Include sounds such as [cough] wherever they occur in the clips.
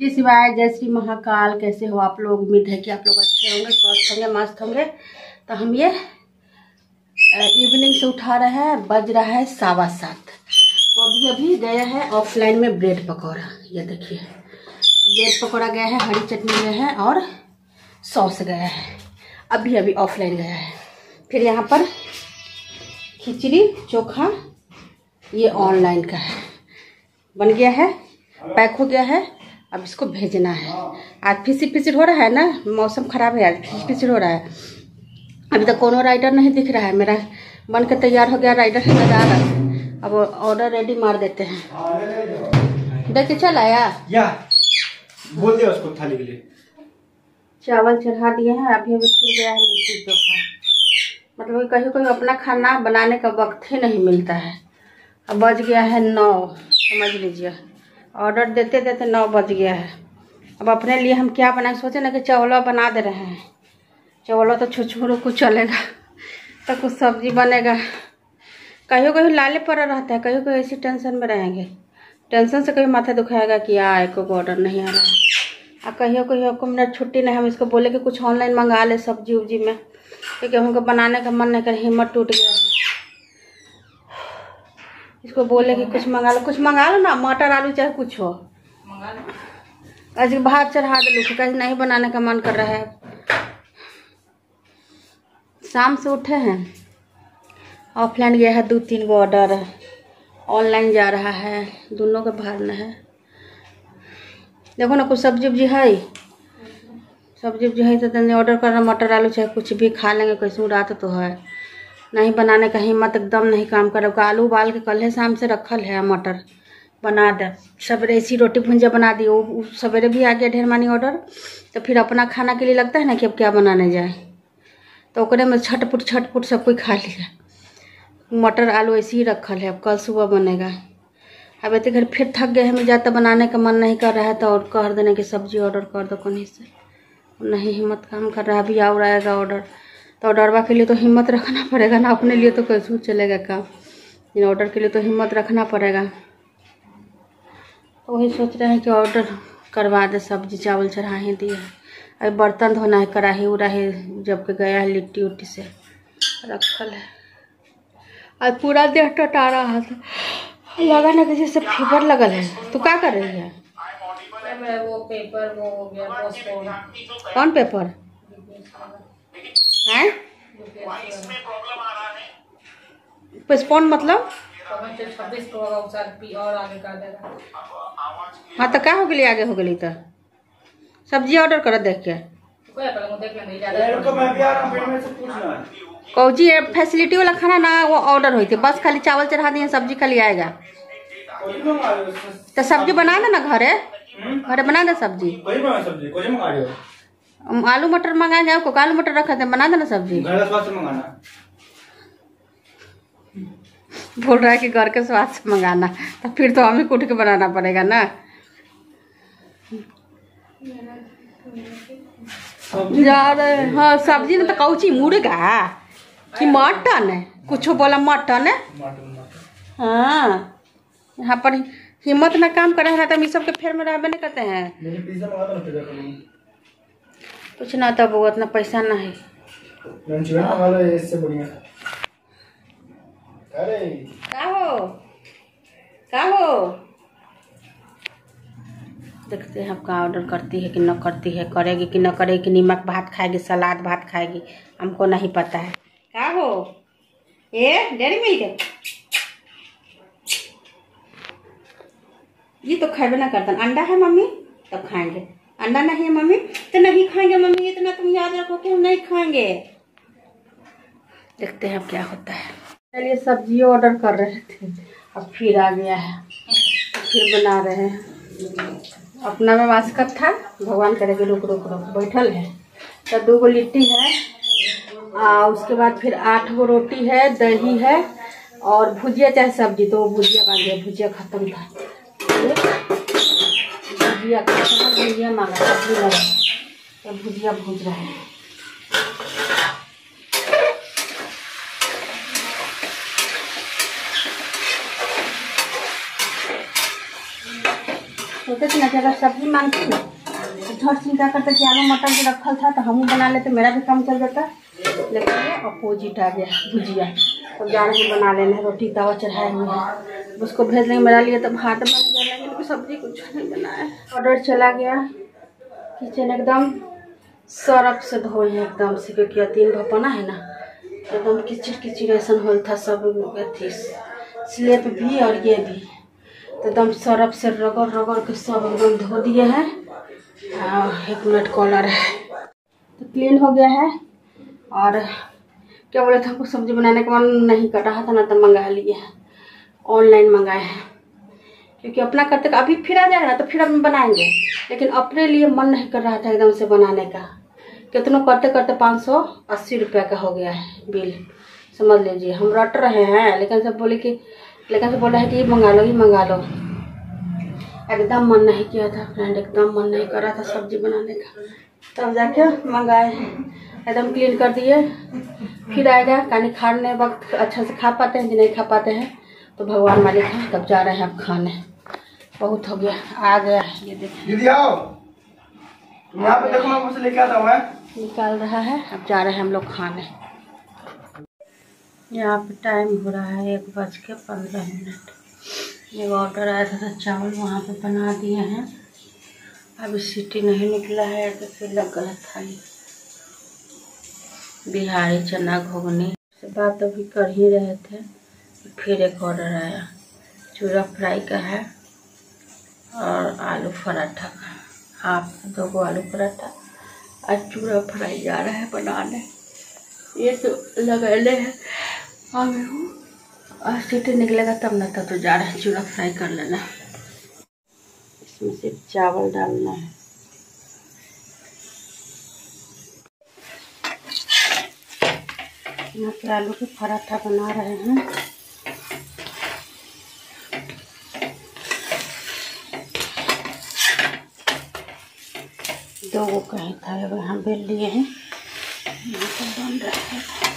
जी शिवाय जय श्री महाकाल, कैसे हो आप लोग? उम्मीद है कि आप लोग अच्छे होंगे, स्वस्थ होंगे, मस्त होंगे। तो हम ये इवनिंग से उठा रहे हैं, बज रहा है सावा सात। तो अभी अभी गया है ऑफलाइन में ब्रेड पकौड़ा, ये देखिए। ब्रेड पकौड़ा गया है, हरी चटनी गया है और सॉस गया है। अभी अभी ऑफलाइन गया है। फिर यहाँ पर खिचड़ी, चोखा, ये ऑनलाइन का है। बन गया है, पैक हो गया है। अब इसको भेजना है। आज फिसिर फिसिर हो रहा है ना? मौसम खराब है आज फिसिर फिसिर हो रहा है। अभी तक कोनो राइडर नहीं दिख रहा है मेरा बन के तैयार हो गया राइडर है लगा रहा अब ऑर्डर रेडी मार देते हैं। देखे चल आया। या बोल दिया उसको थाली के लिए। चावल चढ़ा दिए हैं अभी अभी फिर गया है लिट्टी चोखा। मतलब कहीं कहीं अपना खाना बनाने का वक्त ही नहीं मिलता है। अब बज गया है नौ समझ लीजिए। ऑर्डर देते देते नौ बज गया है। अब अपने लिए हम क्या बनाए? सोचे ना कि चावला बना दे रहे हैं। चावला तो छुछुर कुछ चलेगा तो कुछ सब्ज़ी बनेगा। कहीं कहीं लाले पर रहता है कहीं कहीं ऐसी टेंशन में रहेंगे। टेंशन से कहीं माथा दुखाएगा कि आ को ऑर्डर नहीं आ रहा है। और कहियो कहियो को मेरा छुट्टी नहीं, हम इसको बोले कि कुछ ऑनलाइन मंगा ले सब्ज़ी उब्जी में, क्योंकि हमको बनाने का मन नहीं कर, हिम्मत टूट गया इसको बोले कि कुछ मंगा लो कुछ मंगा लो ना मटर आलू चाहे कुछ हो। आज भात चढ़ा दे लूँ कैसे नहीं बनाने का मन कर रहा है। शाम से उठे हैं। ऑफलाइन गया है दो तीन गो ऑर्डर ऑनलाइन जा रहा है दोनों का भरना है। देखो ना कुछ सब्ज़ी उब्जी है? सब्ज़ी उब्जी है तो ऑर्डर करना मटर आलू चाहे कुछ भी खा लेंगे कैसे रात तो है। नहीं बनाने का हिम्मत एकदम नहीं काम कर आलू उबाल के कल है, शाम से रखल है मटर। बना दे। सवेरे ऐसी रोटी भुंजिया बना दी। वो सवेरे भी आ गया ढेर मानी ऑर्डर तो फिर अपना खाना के लिए लगता है ना कि अब क्या बनाने जाए। तो ओकरे में छटपुट छटपुट सब कोई खा लिया मटर, आलू ऐसे ही रखल है। अब कल सुबह बनेगा। अब इतने घर फिर थक गए हमें ज़्यादा बनाने का मन नहीं कर रहा है तो और कह देने की सब्ज़ी ऑर्डर कर दो कहीं से। नहीं हिम्मत काम कर रहा है। अभी और आएगा ऑर्डर तो ऑर्डरवा के लिए तो हिम्मत रखना पड़ेगा ना अपने लिए तो कैसे चलेगा काम? लेकिन ऑर्डर के लिए तो हिम्मत रखना पड़ेगा। तो वही सोच रहे हैं कि ऑर्डर करवा दे सब्ज़ी चावल चढ़ा ही दिया अभी बर्तन धोना है कढ़ाई उड़ाही जब के गया है लिट्टी उट्टी से। रखल है। आज पूरा देह टटा रहा था। लगा ना कि जैसे फीवर लगल है। तू क्या कर रही है? वो पेपर वो हो गया कौन पेपर हैं? पोस्टपोन मतलब? हाँ तो क्या हो गई आगे हो गई तो सब्ज़ी ऑर्डर कर देख के। को कौजी फैसिलिटी वाला खाना ना वो ऑर्डर हुई थी। बस खाली चावल चढ़ा दिए सब्ज़ी खाली आएगा। तो सब्ज़ी बना दे ना घरे? घरे बना दे सब्ज़ी। आलू मटर मंगाएँगे आपको आलू मटर रखा थे बना देना सब्ज़ी। घर का स्वाद से मंगाना। बोल रहा है कि घर के स्वाद से मंगाना तो फिर तो हमें कूट के बनाना पड़ेगा ना। रहे हाँ। सब्ज़ी ना तो कौची मुर्गा कि मटन है। कुछ बोला मटन है? हाँ यहाँ पर हिम्मत ना काम करे है तो हम इस सब के फेर में रहबे नहीं करते हैं मैंने पिज्जा मंगा था ना पिज्जा करूँ कुछ ना तब वो उतना पैसा ना है। का हो? का हो? देखते हैं आपका ऑर्डर करती है कि न करती है करेगी कि न करेगी कि नमक भात खाएगी सलाद भात खाएगी हमको नहीं पता है। का हो? ए डेरी मिल्क ये तो खाए ना करता अंडा है मम्मी? तब खाएँगे। अंडा नहीं है मम्मी? तो नहीं खाएँगे मम्मी इतना तुम याद रखो कि हम नहीं खाएँगे। देखते हैं अब क्या होता है। चलिए सब्ज़ी ऑर्डर कर रहे थे अब फिर आ गया है। फिर बना रहे हैं। अपना में वास्कत था भगवान करेंगे रुक रुक रुक बैठल है। तो दो गो लिट्टी है आ, उसके बाद फिर आठ गो रोटी है दही है और भुजिया चाहे सब्ज़ी तो भुजिया बन गया भुजिया खत्म था। भुजिया खत्म भुजिया मांगा सब्ज़ी लगा तो भुजिया भूज रहे हैं। सोचे कि ना कि सब्ज़ी मांगती ना तो झट से क्या करते कि आलू मटर भी रखल था तो हम बना लेते, मेरा भी काम चल जाता। लेकिन ये अपोजिट आ गया, भुजिया। तो जा रहे बना लेना रोटी तवा चढ़ाए हुए हैं। उसको भेज लेंगे मेरा लिए तो भात बन गया, लेकिन सब्ज़ी कुछ नहीं बनाया ऑर्डर चला गया। किचन एकदम सरफ से धोए हैं एकदम से, क्योंकि तीन भपना है ना एकदम किचिर किचिर ऐसा होल था, सब अथी स्लेप भी और ये भी। तो एकदम सरफ से रगड़ रगड़ के सब एकदम धो दिए हैं। एक मिनट कॉलर है। तो क्लीन हो गया है और क्या बोले थे हमको सब्ज़ी बनाने का मन नहीं कर रहा था, ना तो मंगा लिए हैं। ऑनलाइन मंगाए हैं। क्योंकि अपना करते अभी फिर आ जाएगा ना तो फिर हम बनाएँगे। लेकिन अपने लिए मन नहीं कर रहा था एकदम से बनाने का। कितनों करते करते पाँच सौ अस्सी रुपये का हो गया है बिल। समझ लीजिए, हम रट रहे हैं, लेकिन सब बोले कि, लेकिन सब बोल रहे हैं कि ये मंगा लो, ये मंगा लो। एकदम मन नहीं किया था फ्रेंड एकदम मन नहीं कर रहा था सब्ज़ी बनाने का। तब जाके मंगाए एकदम क्लीन कर दिए। फिर आएगा कहीं खाने वक्त अच्छा से खा पाते हैं कि नहीं खा पाते हैं? तो भगवान मालिक हैं तब जा रहे हैं अब खाने। बहुत हो गया आ गया है ये देखिए। दीदी आओ। यहाँ पे देखो मैं मुझसे लेके आता हूँ मैं निकाल रहा है अब जा रहे हैं हम लोग खाने। यहाँ पे टाइम हो रहा है एक बज के पंद्रह मिनट। एक ऑर्डर आया था तो चावल वहाँ पे बना दिए हैं। अभी सीटी नहीं निकला है तो फिर लग गया थाली बिहारी चना घोगनी। से बात अभी कर ही रहे थे, फिर एक ऑर्डर आया। चूरा फ्राई का है, और आलू पराठा का। हाफ़ दो गो आलू पराठा आज चूरा फ्राई जा रहा है बनाने। ये तो लगैले है। आगे हूँ। और सीटी निकलेगा तब ना तब तो जा रहा है चूरा फ्राई कर लेना। इसमें सिर्फ़ चावल डालना है। यहाँ पे आलू के पराठा बना रहे हैं। दो गो कहीं था यहाँ बेल लिए हैं। यहाँ पर बन रहा है।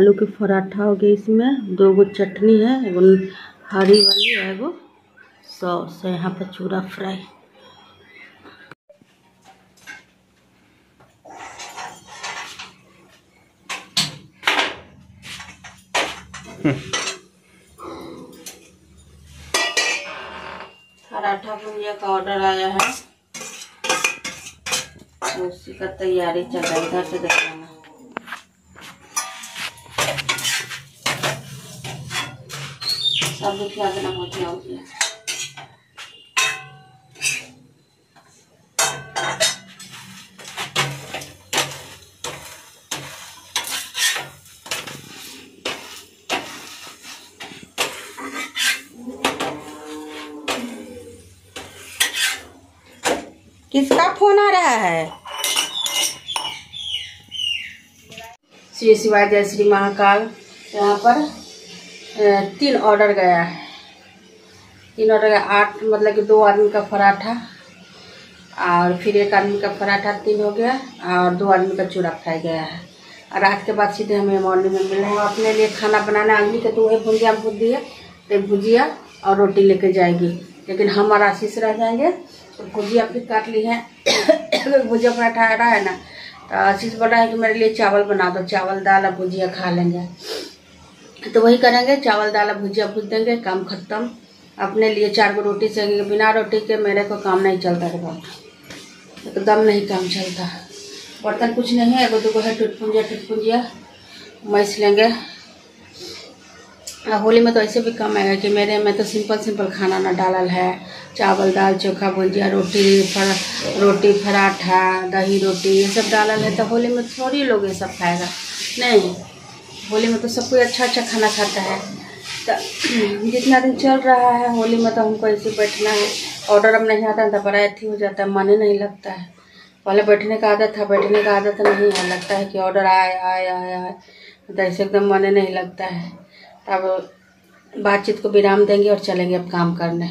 आलू के पराठा हो गया इसमें। दो गो चटनी है, एगो हरी वाली है एगो सॉस है, यहाँ पर चूरा फ्राई। पराठा भुजिया का ऑर्डर आया है। उसी का तैयारी चल रहा है, इधर से देख लेना सब लिखवा देना भुजिया उजिया किसका फ़ोन आ रहा है? श्री शिवाय जय श्री महाकाल। यहाँ पर तीन ऑर्डर गया है। तीन ऑर्डर गया, आठ मतलब कि दो आदमी का पराठा और फिर एक आदमी का पराठा तीन हो गया और दो आदमी का चूड़ा फ्राई गया है। और रात के बाद सीधे हमें मॉर्निंग में मिल रहे हैं अपने लिए खाना बनाना आदमी के तो वही भुजिया भूज दिए तो भुजिया और रोटी लेके जाएगी। लेकिन हम आशीष रह जाएँगे। तो भुजिया भी काट ली है। [coughs] भुजिया पराठा आ रहा है ना तो आशीष बोल रहा है कि मेरे लिए चावल बना दो। चावल, दाल और भुजिया खा लेंगे। तो वही करेंगे, चावल, दाल भुजिया भूज देंगे, काम खत्म। अपने लिए चार गो रोटी से बिना रोटी के मेरे को काम नहीं चलता बाबा एकदम नहीं काम चलता। बर्तन कुछ नहीं है, एगो, दूगो है, टुटपुंजिया टुटपुंजिया। मैस लेंगे। होली में तो ऐसे भी कम आएगा कि मेरे में तो सिंपल सिंपल खाना ना डालल है। चावल, दाल, चोखा, भुजिया, रोटी, फर, रोटी पराठा दही, रोटी, ये सब डालल है तो होली में थोड़ी लोग ये सब खाएगा। नहीं। होली में तो सब कोई अच्छा अच्छा खाना खाता है। तो [clears throat] जितना दिन चल रहा है होली में तो हमको ऐसे बैठना है। ऑर्डर अब नहीं आता तो बड़ा अथी हो जाता है, मन ही नहीं लगता है। पहले बैठने का आदत था, बैठने का आदत नहीं है, लगता है कि ऑर्डर आए आए आए आए तो ऐसे एकदम मन नहीं लगता है। तब बातचीत को विराम देंगे और चलेंगे अब काम करने।